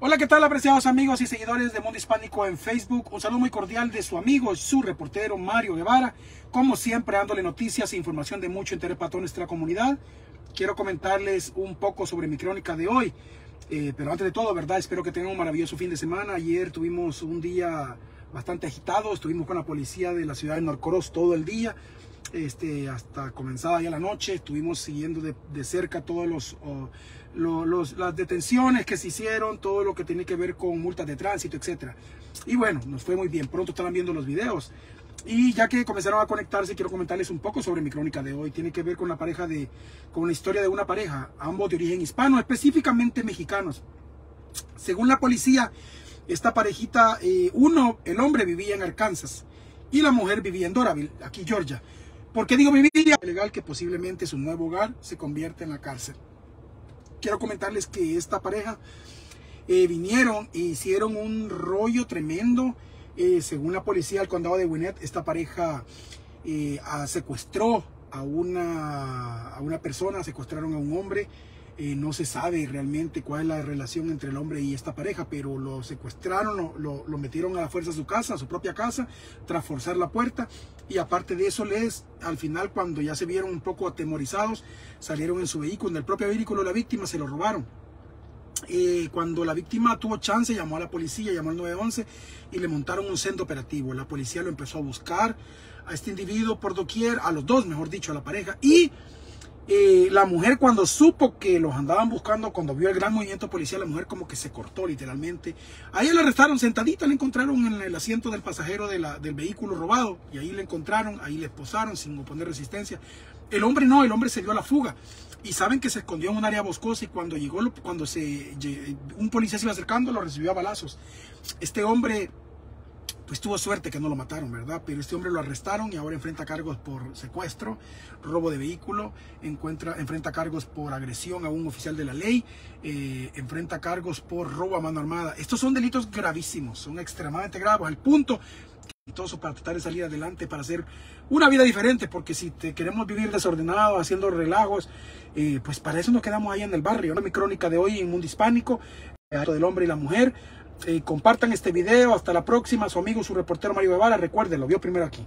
Hola, ¿qué tal apreciados amigos y seguidores de Mundo Hispánico en Facebook? Un saludo muy cordial de su amigo, su reportero Mario Guevara. Como siempre, dándole noticias e información de mucho interés para toda nuestra comunidad. Quiero comentarles un poco sobre mi crónica de hoy. Eh, pero antes de todo, ¿verdad? Espero que tengan un maravilloso fin de semana. Ayer tuvimos un día bastante agitado. Estuvimos con la policía de la ciudad de Norcoros todo el día. Este, hasta comenzada ya la noche, estuvimos siguiendo de, cerca todos los, las detenciones que se hicieron, todo lo que tiene que ver con multas de tránsito, etcétera. Y bueno, nos fue muy bien. Pronto estarán viendo los videos. Y ya que comenzaron a conectarse, quiero comentarles un poco sobre mi crónica de hoy. Tiene que ver con la pareja de, con la historia de una pareja, ambos de origen hispano, específicamente mexicanos. Según la policía, esta parejita, eh, uno, el hombre vivía en Arkansas y la mujer vivía en Doraville, aquí Georgia. ¿Por qué digo vivía? Legal que posiblemente su nuevo hogar se convierta en la cárcel. Quiero comentarles que esta pareja eh, vinieron e hicieron un rollo tremendo. Eh, según la policía del condado de Gwinnett, esta pareja eh, secuestró a una, a una persona, secuestraron a un hombre. Eh, no se sabe realmente cuál es la relación entre el hombre y esta pareja, pero lo secuestraron, lo, lo, metieron a la fuerza a su casa, a su propia casa, tras forzar la puerta. Y aparte de eso, les, al final, cuando ya se vieron un poco atemorizados, salieron en su vehículo, en el propio vehículo de la víctima, se lo robaron. Eh, cuando la víctima tuvo chance, llamó a la policía, llamó al 911 y le montaron un centro operativo. La policía lo empezó a buscar a este individuo por doquier, a los dos, mejor dicho, a la pareja. Y la mujer cuando supo que los andaban buscando, cuando vio el gran movimiento policial, la mujer como que se cortó literalmente. Ahí la arrestaron sentadita, la encontraron en el asiento del pasajero de la, del vehículo robado y ahí la encontraron, ahí le esposaron sin oponer resistencia. El hombre no, el hombre se dio a la fuga y saben que se escondió en un área boscosa y cuando llegó, cuando se, un policía se iba acercando, lo recibió a balazos. Este hombre pues tuvo suerte que no lo mataron, ¿verdad? Pero este hombre lo arrestaron y ahora enfrenta cargos por secuestro, robo de vehículo, encuentra, enfrenta cargos por agresión a un oficial de la ley, eh, enfrenta cargos por robo a mano armada. Estos son delitos gravísimos, son extremadamente graves, al punto que para tratar de salir adelante, para hacer una vida diferente, porque si te queremos vivir desordenado, haciendo relajos, eh, pues para eso nos quedamos ahí en el barrio. Mi crónica de hoy en Mundo Hispánico, del hombre y la mujer, eh, compartan este video. Hasta la próxima. Su amigo, su reportero Mario Guevara. Recuerden, lo vio primero aquí.